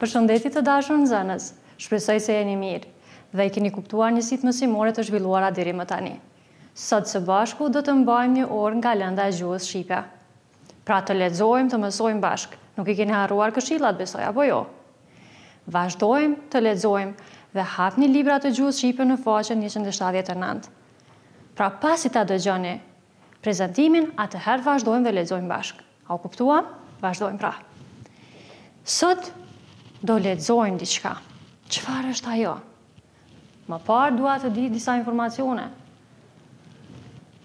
Përshëndetje të dashur nxënës. Shpresoj se jeni mirë dhe i keni kuptuar njësitë mësimore të zhvilluara deri më tani. Sot së bashku do të mbajmë një orë nga lënda e gjuhës shqipe. Pra të lexojmë, të mësojmë bashkë. Nuk i keni harruar këshillat, besoj, apo jo? Vazhdojmë të lexojmë dhe hapni libra të gjuhës shqipe në faqen njëqind e shtatëdhjetë e nëntë. Pra pasi ta dëgjoni prezantimin, atëherë vazhdojmë dhe lexojmë bashkë. A u kuptuam? Vazhdojmë pra. Sot do lexojmë diçka. Çfarë është ajo? Më parë dua të di disa informacione.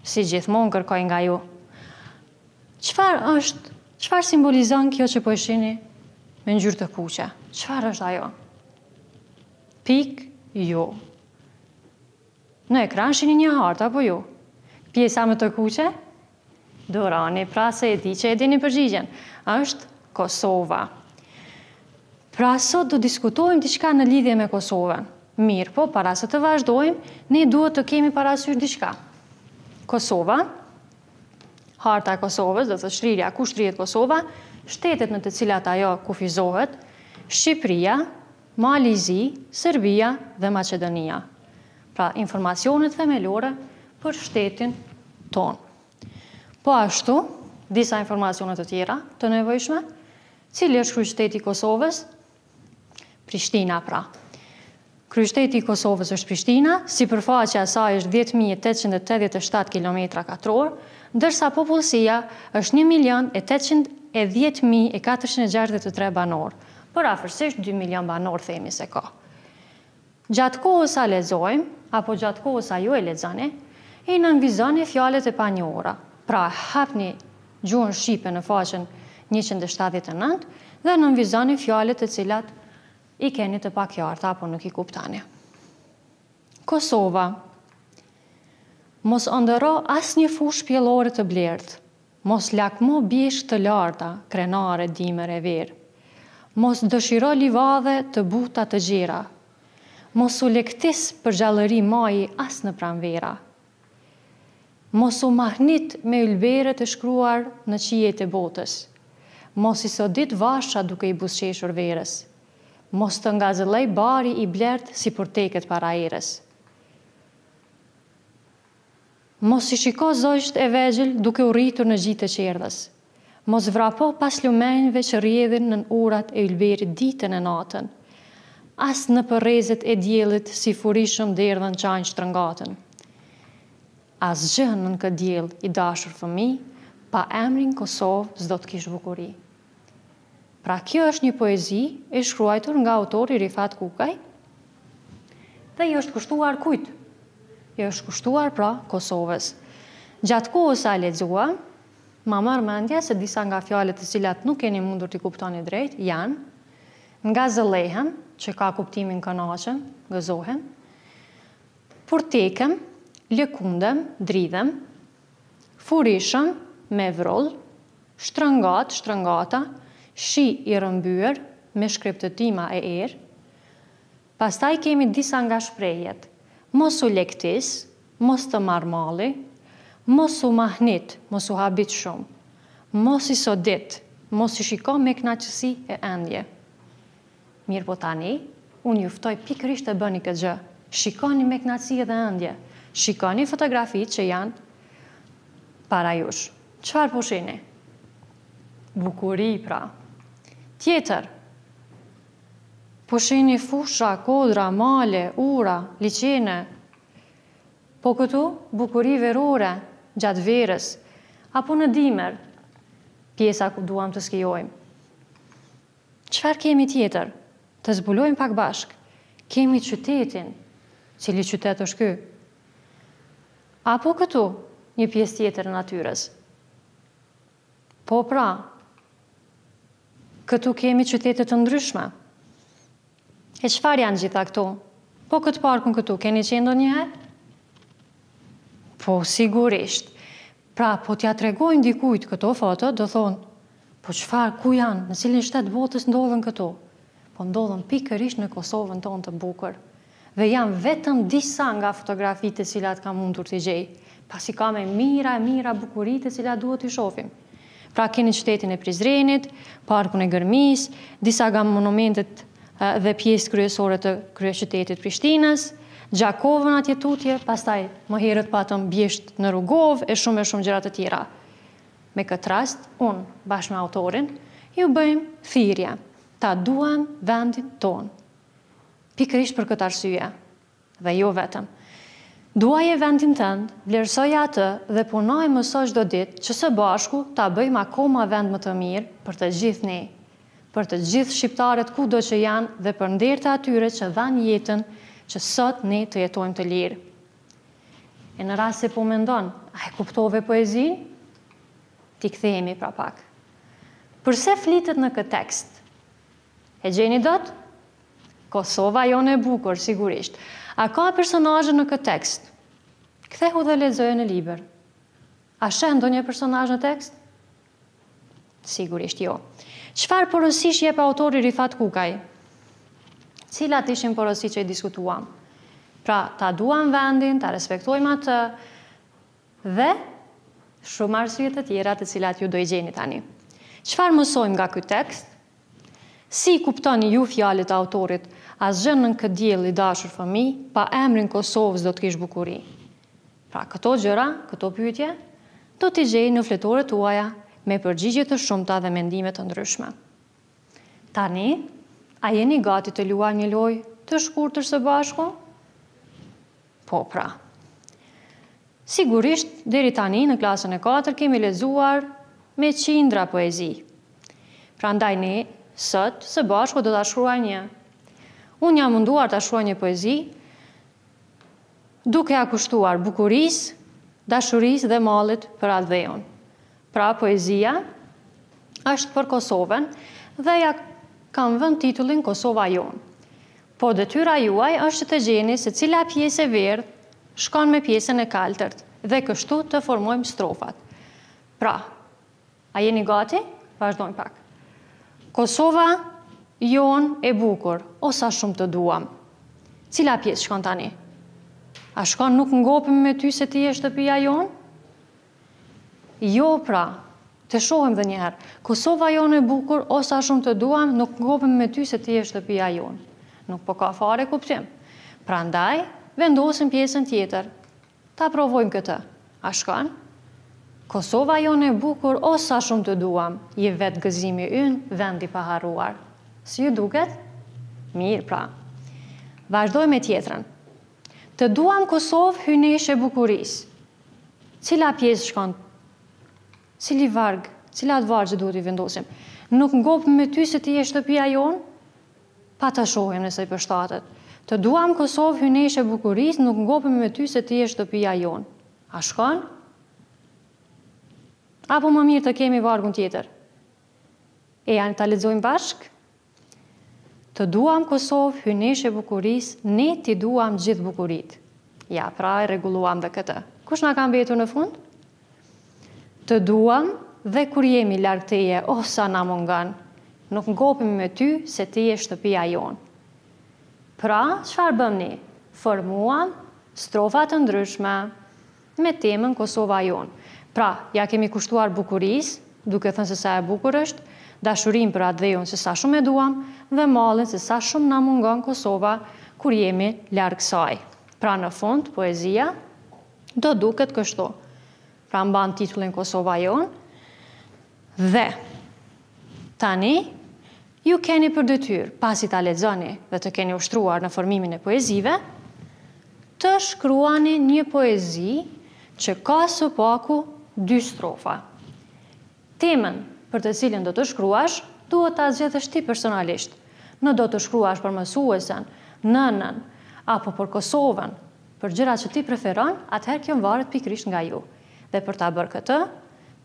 Si gjithmonë kërkoj nga ju. Çfarë është, çfarë simbolizon kjo që po e shihni me ngjyrë të kuqe? Çfarë është ajo? Pik ju. Në ekran shihni një hartë apo jo? Pjesa me të kuqe Durrani, pra se e di që e dini përgjigjen, është Kosova. Pra sot do diskutojmë diçka në lidhje me Kosovën. Mirpo, para se të vazhdojmë, ne duhet të kemi parasysh diçka. Kosova, harta e Kosovës, do të thotë shtrirja ku shtrihet Kosova, shtetet me të cilat ajo kufizohet, Shqipëria, Mali i Zi, Serbia dhe Maqedonia. Pra, informacionet themelore për shtetin tonë. Po ashtu, disa informacione të tjera të nevojshme, cili është kryeqyteti i Kosovës, Prishtina pra. Kryeqyteti i Kosovës është Prishtina, sipërfaqja e saj është 10.887 kilometra katror, ndërsa popullsia është 1.810.463 banorë. përafërsisht dy milionë banorë themi se ka. Gjatë kohës sa lexojmë, apo gjatë kohës sa ju e lexoni, i nënvizoni fjalët e panjohura, pra hapni gjuhën shqipe në faqen njëqind e shtatëdhjetë e nëntë dhe nënvizoni fjalët të cilat i keni të paqarta apo nuk i kuptoni. Kosova, Mos ëndërro asnjë fushë pjellore të blertë, Mos lakmo bjeshkë të larta, krenare, dimër e verë. Mos dëshiro livadhe të buta të gjera. Mos u lektis për gjallëri maji as në pranvera. Mos u mahnit me ylbere të shkruar në qiejt e botës. Mos i sodit vasha duke i buzëqeshur verës. Mos të ngazëllejë bari i blertë si purteket para erës. Mos i shiko zogjtë e vegjël duke u rritur në gji të qerdhës. Mos vrapo pas lumenjve që rrjedhin nën urat e ylberit ditën e natën. As nëpër rrezet e diellit si furishëm derdhen që njeh shtrëngatën. Asgjë nën këtë diell i dashur fëmijë pa emrin Kosovë s'do të kish bukuri. Pra kjo është një poezi e shkruajtur nga autori Rifat Kukaj dhe i është kushtuar kujt? I është kushtuar pra Kosovës. Gjatë kohës sa e lexuam, ma merr mendja se disa nga fjalët të cilat nuk keni mundur t'i kuptoni drejt janë ngazëllehem, që ka kuptimin kënaqem, gëzohem, purtekem, lëkundem, dridhem, Furishëm, me vrull, shtrëngatë, shtrëngata, shi i rrëmbyer, me shkreptëtima e erë. Pastaj kemi disa nga shprehjet, Mos u lektis, Mos të marrë malli, Mos u mahnit, Mos u habit shumë, Mos i sodit, Mos i shiko me kënaqësi e ëndje. Mirëpo tani, unë ju ftoj pikërisht të bëni këtë gjë, shikoni me kënaqësi dhe ëndje, shikoni fotografitë që janë para jush. Çfarë po shihni? Bukuri, pra. Tjetër, po shihni fusha, kodra, male, ura, liqene, po këtu bukuri verore gjatë verës, apo në dimër, pjesa ku duam të skijojmë. Çfarë kemi tjetër? Të zbulojmë pak bashkë. Kemi qytetin. Cili qytet është ky? Apo këtu, një pjesë tjetër e natyrës? Po pra, këtu kemi qytete të ndryshme. E çfarë janë gjitha këto? Po këtë parkun këtu, keni qenë ndonjëherë? Po, sigurisht. Pra, po t'ia tregojmë dikujt këto foto, do thonë, po çfarë, ku janë, në cilin shtet të botës ndodhen këto? Po ndodhen pikërisht në Kosovën tonë të bukur. Dhe janë vetëm disa nga fotografitë të cilat kam mundur t'i gjej, pasi ka me mijra e mijra bukuri të cilat duhet t'i shofim. Pra keni qytetin e Prizrenit, parkun e Gërmisë, disa nga monumentet dhe pjesë kryesore të kryeqytetit Prishtinës, Gjakovën atje tutje, pastaj më herët patëm bjeshkët në Rugovë e shumë e shumë gjëra të tjera. Me këtë rast, unë bashkë me autorin, ju bëjmë thirrje, ta duam vendin tonë. Pikërisht për këtë arsye, Dhe jo vetëm. Duaje vendin tënd, vlerësoje atë dhe puno e mëso çdo ditë që së bashku ta bëjmë akoma vend më të mirë për të gjithë ne. Për të gjithë shqiptarët kudo që janë dhe për nder të atyre që dhanë jetën që sot ne të jetojmë të lirë. E në rast se po mendon, a e kuptove poezinë? T'i kthehemi pra pak. Përse flitet në këtë tekst? E gjeni dot? Kosova jonë e bukur, sigurisht. A ka personazhe në këtë tekst? Kthehu dhe lexoje në libër. A sheh ndonjë personazh në tekst? Sigurisht jo. Çfarë porosish jep autori Rifat Kukaj? Cilat ishin porosi që i diskutuam? Pra, ta duam vendin, ta respektojmë atë dhe shumë arsye të tjera të cilat ju do i gjeni tani. Çfarë mësojmë nga ky tekst? Si i kuptoni ju fjalët e autorit, asgjë nën këtë diell i dashur fëmijë, pa emrin Kosovë s'do të kish bukuri? Pra, këto gjëra, këto pyetje, do t'i gjej në fletoret tuaja me përgjigje të shumta dhe mendime të ndryshme. Tani, a jeni gati të luajmë një lojë të shkurtër së bashku? Po pra. Sigurisht, deri tani në klasën e katër kemi lexuar me qindra poezi. Prandaj ne, sot, së bashku do ta shkruajmë një. Unë jam munduar ta shkruaj një poezi duke ia kushtuar bukurisë, dashurisë dhe mallit për atdheun. Pra poezia është për Kosovën dhe ia kam vënë titullin Kosova jonë. Po detyra juaj është të gjeni se cila pjesë e verdhë shkon me pjesën e kaltërt dhe kështu të formojmë strofat. Pra, a jeni gati? Vazhdojmë pak. Kosova jonë e bukur, o sa shumë të duam. Cila pjesë shkon tani? A shkon nuk ngopemi me ty se ti je shtëpia jonë? Jo pra! Të shohim dhe një herë. Kosova jonë e bukur o sa shumë të duam nuk ngopemi me ty se ti je shtëpia jonë. Nuk po ka fare kuptim. Prandaj vendosim pjesën tjetër. Ta provojmë këtë. A shkon? Kosova jonë e bukur o sa shumë të duam, je vetë gëzimi ynë, vend i paharruar. Si ju duket? Mirë pra. Vazhdojmë me tjetrën. Të duam Kosovë hyjneshë e bukurisë. Cila pjesë shkon? Cili varg? Cilat vargje duhet t'i vendosim? Nuk ngopemi me ty se ti je shtëpia jonë? Pa të shohim nëse i përshtatet. Të duam Kosovë hyjneshë e bukurisë, nuk ngopemi me ty se ti je shtëpia jonë. A shkon? Apo më mirë të kemi vargun tjetër? Ejani ta lexojmë bashkë? Të duam Kosovë hyjneshë e bukurisë ne t'i duam gjithë bukuritë. Ja pra e rregulluam dhe këtë. Kush na ka mbetur në fund? Të duam dhe kur jemi larg teje oh sa na mungon. Nuk ngopemi me ty se ti je shtëpia jonë. Pra çfarë bëmë ne? Formuam strofa të ndryshme. me temën Kosova jonë. Pra, ia kemi kushtuar bukurisë, duke thënë se sa e bukur është, dashurinë për atdheun se sa shumë e duam dhe mallin se sa shumë na mungon Kosova kur jemi larg saj. Pra në fund, poezia do duket kështu. Pra mban titullin Kosova jonë. Dhe, tani, ju keni për detyrë, pasi ta lexoni dhe të keni ushtruar në formimin e poezive, të shkruani një poezi që ka së paku dy strofa. Temën për të cilën do të shkruash, duhet ta zgjedhësh ti personalisht. Në do të shkruash për mësuesen, nënën, apo për Kosovën, për gjërat që ti preferon, atëherë kjo varet pikërisht nga ju. Dhe për ta bërë këtë,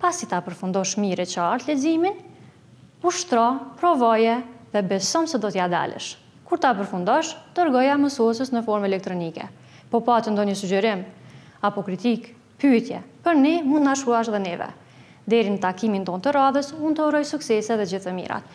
Pasi ta përfundosh mirë e qartë leximin, ushtro, provoje dhe besomë se do t'ia dalësh. Kur ta përfundosh, dërgoja mësueses në formë elektronike. Po patë ndonjë sugjerim apo kritikë, pyetje, për ne, mund na shkruash dhe neve. Deri në takimin tonë të radhës, unë të uroj suksese dhe gjithë të mirat.